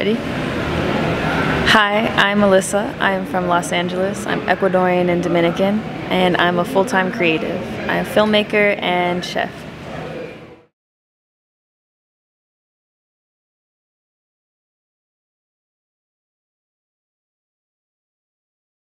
Ready? Hi, I'm Alyssa. I'm from Los Angeles. I'm Ecuadorian and Dominican, and I'm a full-time creative. I'm a filmmaker and chef.